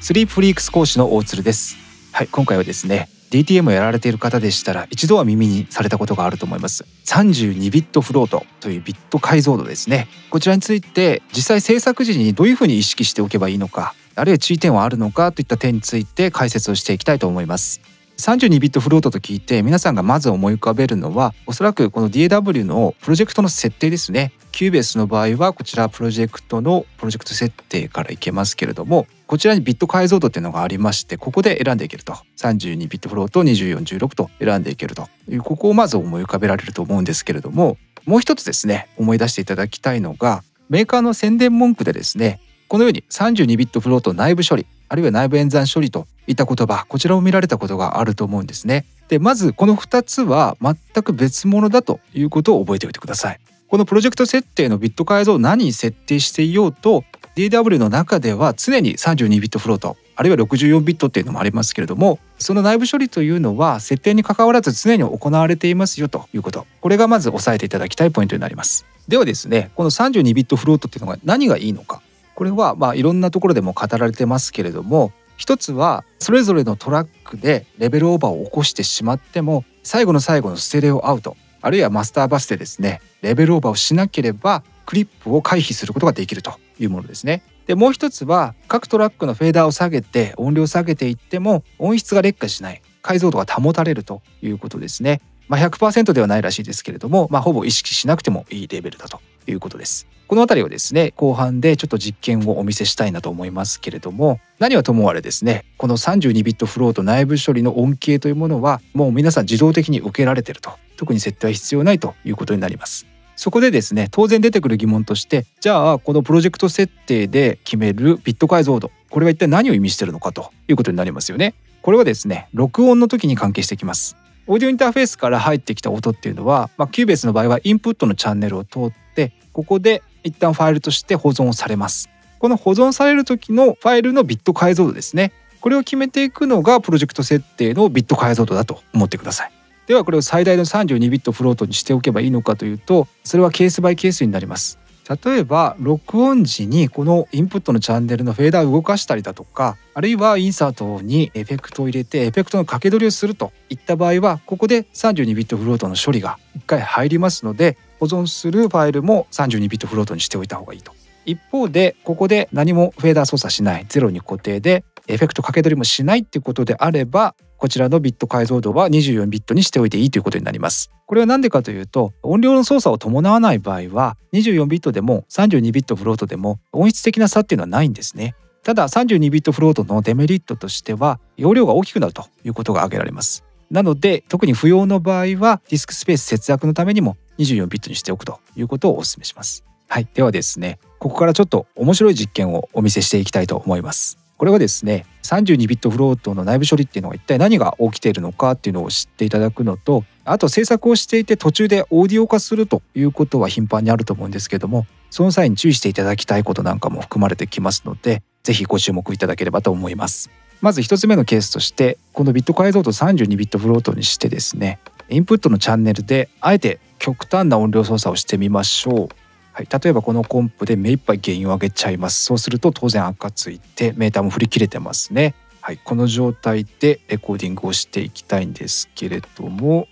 Sleepfreaks 講師の大鶴です。はい今回はですね DTM をやられている方でしたら一度は耳にされたことがあると思います。32ビットフロートというビット解像度ですね。こちらについて実際制作時にどういうふうに意識しておけばいいのかあるいは注意点はあるのかといった点について解説をしていきたいと思います。32ビットフロートと聞いて皆さんがまず思い浮かべるのはおそらくこの DAW のプロジェクトの設定ですね。 Cubase の場合はこちらプロジェクトのプロジェクト設定からいけますけれどもこちらにビット解像度っていうのがありましてここで選んでいけると。32ビットフロート2416と選んでいけると。いうここをまず思い浮かべられると思うんですけれどももう一つですね思い出していただきたいのがメーカーの宣伝文句でですねこのように32ビットフロート内部処理あるいは内部演算処理といた言葉こちらを見られたことがあると思うんですね。でまずこの2つは全く別物だということを覚えておいてください。このプロジェクト設定のビット解像を何に設定していようと DW の中では常に32ビットフロートあるいは64ビットっていうのもありますけれどもその内部処理というのは設定に関わらず常に行われていますよということこれがまず押さえていただきたいポイントになりますではですねこの32ビットフロートっていうのが何がいいのかこれはまあいろんなところでも語られてますけれども一つはそれぞれのトラックでレベルオーバーを起こしてしまっても最後の最後のステレオアウトあるいはマスターバスでですねレベルオーバーをしなければクリップを回避することができるというものですね。でもう一つは各トラックのフェーダーを下げて音量を下げていっても音質が劣化しない解像度が保たれるということですね。まあ、100%ではないらしいですけれども、まあ、ほぼ意識しなくてもいいレベルだということです。この辺りをですね後半でちょっと実験をお見せしたいなと思いますけれども何はともあれですねこの32ビットフロート内部処理の恩恵というものはもう皆さん自動的に受けられてると。特に設定は必要ないということになります。そこでですね当然出てくる疑問としてじゃあこのプロジェクト設定で決めるビット解像度これは一体何を意味してるのかということになりますよね。これはですね録音の時に関係してきます。オーディオインターフェースから入ってきた音っていうのは、まあ、 Cubase の場合はインプットのチャンネルを通ってここで一旦ファイルとして保存をされます。この保存される時のファイルのビット解像度ですね。これを決めていくのがプロジェクト設定のビット解像度だと思ってください。ではこれを最大の32ビットフロートにしておけばいいのかというとそれはケースバイケースになります。例えば録音時にこのインプットのチャンネルのフェーダーを動かしたりだとかあるいはインサートにエフェクトを入れてエフェクトの掛け録りをするといった場合はここで32ビットフロートの処理が1回入りますので保存するファイルも32ビットフロートにしておいた方がいいと。一方でここで何もフェーダー操作しないゼロに固定でエフェクト掛け録りもしないっていうことであればこちらのビット解像度は24ビットにしておいていいということになります。これは何でかというと音量の操作を伴わない場合は24ビットでも32ビットフロートでも音質的な差っていうのはないんですね。ただ32ビットフロートのデメリットとしては容量が大きくなるということが挙げられます。なので特に不要の場合はディスクスペース節約のためにも24ビットにしておくということをお勧めします。はい、ではですねここからちょっと面白い実験をお見せしていきたいと思います。これはですね32ビットフロートの内部処理っていうのが一体何が起きているのかっていうのを知っていただくのとあと制作をしていて途中でオーディオ化するということは頻繁にあると思うんですけどもその際に注意していただきたいことなんかも含まれてきますので是非ご注目いただければと思います。まず1つ目のケースとしてこのビット解像度32ビットフロートにしてですねインプットのチャンネルであえて極端な音量操作をしてみましょう。はい、例えばこのコンプで目いっぱい原因を上げちゃいます。そうすると当然赤ついてメーターも振り切れてますね。はい、この状態でレコーディングをしていきたいんですけれども、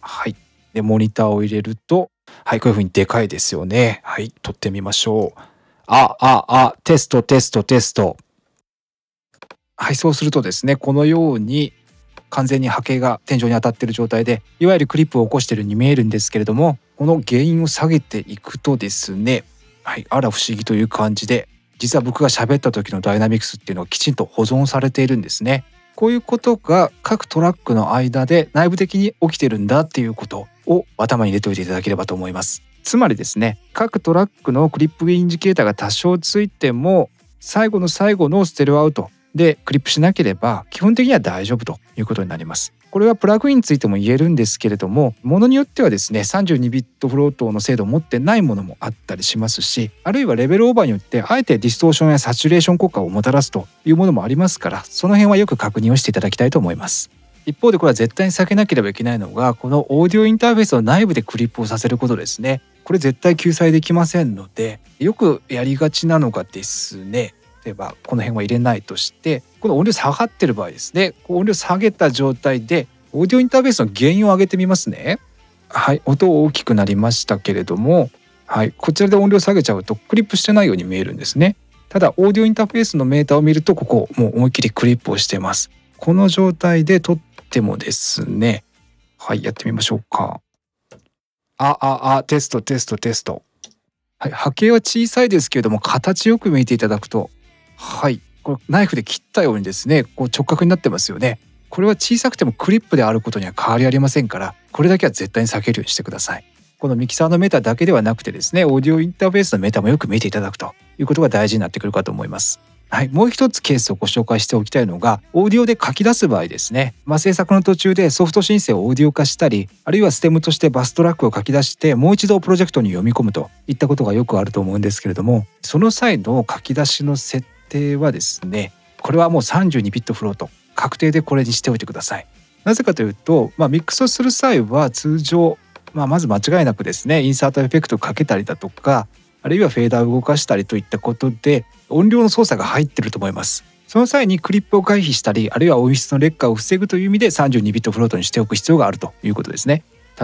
はい。で、モニターを入れると、はい、こういう風にでかいですよね。はい、撮ってみましょう。あ、あ、あ、テスト、テスト、テスト。はい、そうするとですね、このように完全に波形が天井に当たっている状態でいわゆるクリップを起こしているように見えるんですけれどもこの原因を下げていくとですねはいあら不思議という感じで実は僕が喋った時のダイナミクスっていうのはきちんと保存されているんですね。こういうことが各トラックの間で内部的に起きてるんだっていうことを頭に入れておいていただければと思います。つまりですね各トラックのクリップインジケーターが多少ついても最後の最後のステレオアウトでクリップしなければ基本的には大丈夫ということになります。これはプラグインについても言えるんですけれどもものによってはですね32ビットフロートの精度を持ってないものもあったりしますしあるいはレベルオーバーによってあえてディストーションやサチュレーション効果をもたらすというものもありますからその辺はよく確認をしていただきたいと思います。一方でこれは絶対に避けなければいけないのがこのオーディオインターフェースの内部でクリップをさせることですね。これ絶対救済できませんのでよくやりがちなのがですね例えばこの辺は入れないとしてこの音量下がってる場合ですね音量下げた状態でオーディオインターフェースの原因を上げてみますね。はい音大きくなりましたけれどもはいこちらで音量下げちゃうとクリップしてないように見えるんですね。ただオーディオインターフェースのメーターを見るとここもう思いっきりクリップをしてます。この状態で撮ってもですねはいやってみましょうか。あああテストテストテスト。はい波形は小さいですけれども形よく見ていただくとはい。これナイフで切ったようにですねこう直角になってますよね。これは小さくてもクリップであることには変わりありませんからこれだけは絶対に避けるようにしてください。このミキサーのメーターだけではなくてですねオーディオインターフェースのメーターもよく見ていただくということが大事になってくるかと思います。はい、もう一つケースをご紹介しておきたいのがオーディオで書き出す場合ですね、まあ、制作の途中でソフト申請をオーディオ化したりあるいはステムとしてバストラックを書き出してもう一度プロジェクトに読み込むといったことがよくあると思うんですけれどもその際の書き出しの設定はですねこれはもう32ビットフロート確定でこれにしておいてください。なぜかというと、まあ、ミックスをする際は通常、まあ、まず間違いなくですねインサートエフェクトをかけたりだとかあるいはフェーダーを動かしたりといったことで音量の操作が入ってると思います。その際にクリップを回避したりあるいは音質の劣化を防ぐという意味で32ビットフロートにしておく必要があるということですね。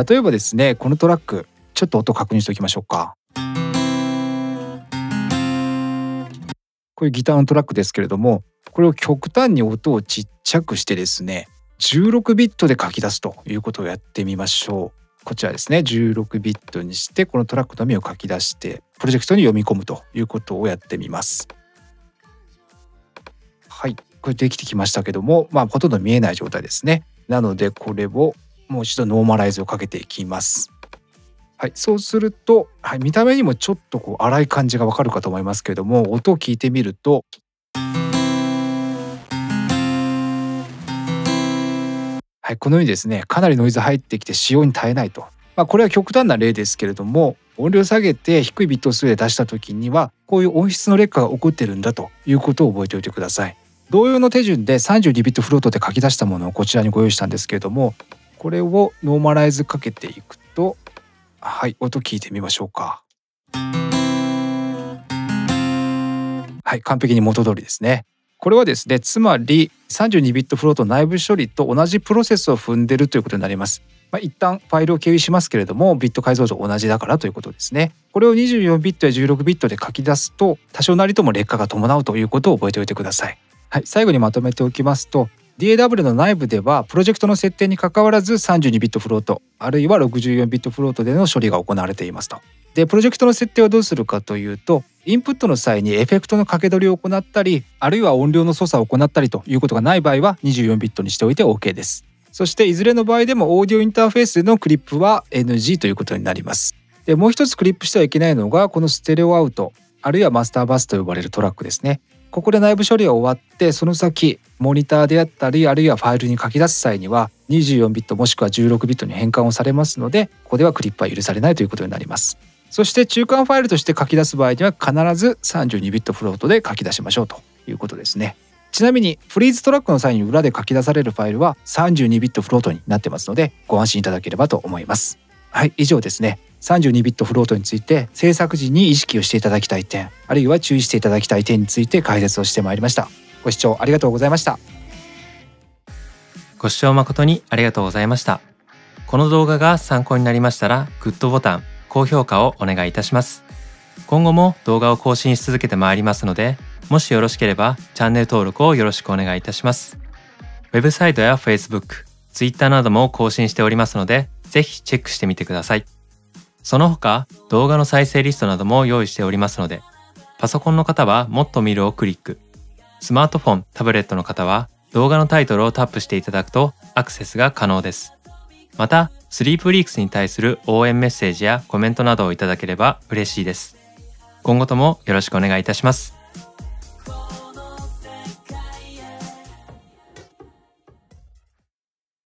例えばですねこのトラックちょっと音確認しておきましょうか。こういうギターのトラックですけれどもこれを極端に音をちっちゃくしてですね16ビットで書き出すということをやってみましょう。こちらですね16ビットにしてこのトラックのみを書き出してプロジェクトに読み込むということをやってみます。はいこれできてきましたけどもまあほとんど見えない状態ですね。なのでこれをもう一度ノーマライズをかけていきます。はい、そうすると、はい、見た目にもちょっとこう粗い感じがわかるかと思いますけれども音を聞いてみるとはい、このようにですねかなりノイズ入ってきて使用に耐えないと、まあ、これは極端な例ですけれども音量下げて低いビット数で出した時にはこういう音質の劣化が起こってるんだということを覚えておいてください。同様の手順で32ビットフロートで書き出したものをこちらにご用意したんですけれどもこれをノーマライズかけていくとはい音聞いてみましょうか。はい完璧に元通りですね。これはですねつまり32ビットフロート内部処理と同じプロセスを踏んでるということになります。まあ、一旦ファイルを共有しますけれどもビット解像度同じだからということですね。これを24ビットや16ビットで書き出すと多少なりとも劣化が伴うということを覚えておいてください。はい最後にまとめておきますと DAW の内部ではプロジェクトの設定にかかわらず32ビットフロートあるいは64ビットフロートでの処理が行われていますと。でプロジェクトの設定はどうするかというとインプットの際にエフェクトの掛け取りを行ったりあるいは音量の操作を行ったりということがない場合は24ビットにしておいて OK です。そしていずれの場合でもオーディオインターフェースでのクリップは NG ということになります。でもう一つクリップしてはいけないのがこのステレオアウトあるいはマスターバスと呼ばれるトラックですね。ここで内部処理が終わってその先モニターであったりあるいはファイルに書き出す際には24ビットもしくは16ビットに変換をされますのでここではクリップは許されないということになります。そして中間ファイルとして書き出す場合には必ず32ビットフロートで書き出しましょうということですね。ちなみにフリーズトラックの際に裏で書き出されるファイルは32ビットフロートになってますのでご安心いただければと思います。はい以上ですね。32ビットフロートについて制作時に意識をしていただきたい点あるいは注意していただきたい点について解説をしてまいりました。ご視聴ありがとうございました。ご視聴誠にありがとうございました。この動画が参考になりましたらグッドボタン高評価をお願いいたします。今後も動画を更新し続けてまいりますのでもしよろしければチャンネル登録をよろしくお願いいたします。ウェブサイトや Facebook、Twitter なども更新しておりますのでぜひチェックしてみてください。その他動画の再生リストなども用意しておりますのでパソコンの方はもっと見るをクリックスマートフォン、タブレットの方は動画のタイトルをタップしていただくとアクセスが可能です。また、スリープリークスに対する応援メッセージやコメントなどをいただければ嬉しいです。今後ともよろしくお願いいたします。